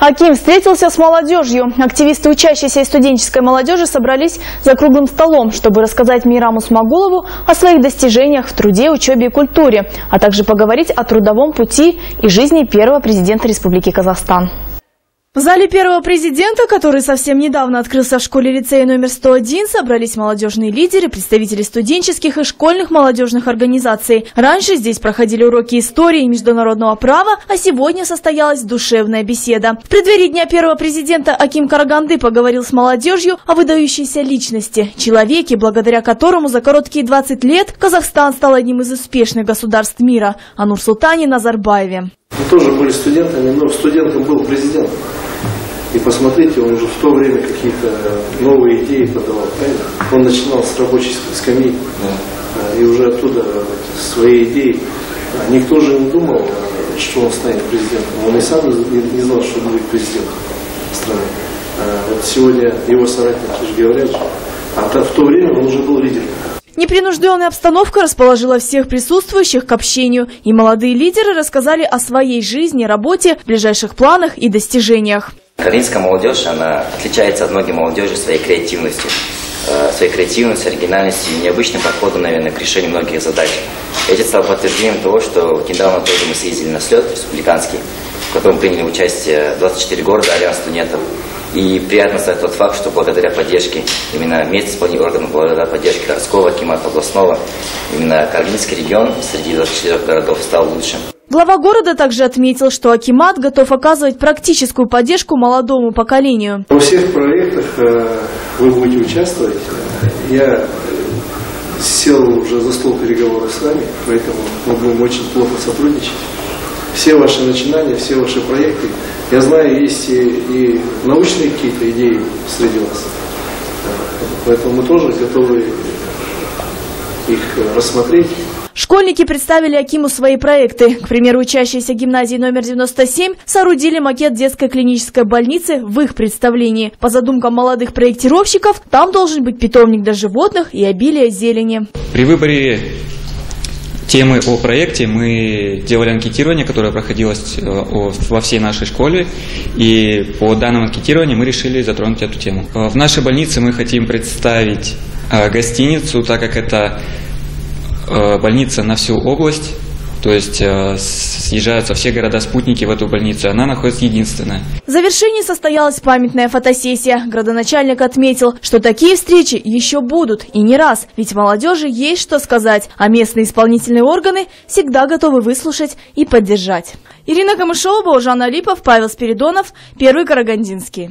Аким встретился с молодежью. Активисты, учащиеся из студенческой молодежи, собрались за круглым столом, чтобы рассказать Мираму Смогулову о своих достижениях в труде, учебе и культуре, а также поговорить о трудовом пути и жизни первого президента Республики Казахстан. В зале первого президента, который совсем недавно открылся в школе-лицее номер 101, собрались молодежные лидеры, представители студенческих и школьных молодежных организаций. Раньше здесь проходили уроки истории и международного права, а сегодня состоялась душевная беседа. В преддверии Дня первого президента Аким Караганды поговорил с молодежью о выдающейся личности, человеке, благодаря которому за короткие 20 лет Казахстан стал одним из успешных государств мира, о Нурсултане Назарбаеве. Мы тоже были студентами, но студентом был президент. И посмотрите, он уже в то время какие-то новые идеи подавал, правильно? Он начинал с рабочей скамьи, да. и уже оттуда свои идеи. Никто же не думал, что он станет президентом. Он и сам не знал, что будет президентом страны. Вот сегодня его соратники же говорят, а в то время он уже был лидером. Непринужденная обстановка расположила всех присутствующих к общению, и молодые лидеры рассказали о своей жизни, работе, ближайших планах и достижениях. Каринская молодежь, она отличается от многих молодежи своей креативностью. Э, своей креативностью, оригинальностью и необычным подходом, наверное, к решению многих задач. Это стало подтверждением того, что недавно тоже мы съездили на слет республиканский, в котором приняли участие 24 города, альянс студентов. И приятно стать тот факт, что благодаря поддержке именно мест исполнительных органов, благодаря поддержке городского, Акимата областного, именно Каргинский регион среди 24 городов стал лучшим. Глава города также отметил, что Акимат готов оказывать практическую поддержку молодому поколению. Во всех проектах э, вы будете участвовать. Я сел уже за стол переговоров с вами, поэтому мы будем очень плотно сотрудничать. Все ваши начинания, все ваши проекты, я знаю, есть и, и научные какие-то идеи среди вас. Поэтому мы тоже готовы их рассмотреть. Школьники представили Акиму свои проекты. К примеру, учащиеся гимназии номер 97 соорудили макет детской клинической больницы в их представлении. По задумкам молодых проектировщиков, там должен быть питомник для животных и обилие зелени. При выборе темы о проекте мы делали анкетирование, которое проходилось э, во всей нашей школе. И по данному анкетированию мы решили затронуть эту тему. В нашей больнице мы хотим представить э, гостиницу, так как это Э, больница на всю область, то есть э, съезжаются все города-спутники в эту больницу, она находится единственная. В завершении состоялась памятная фотосессия. Градоначальник отметил, что такие встречи еще будут и не раз, ведь молодежи есть что сказать, а местные исполнительные органы всегда готовы выслушать и поддержать. Ирина Камышова, Баужан Алипов, Павел Спиридонов, Первый Карагандинский.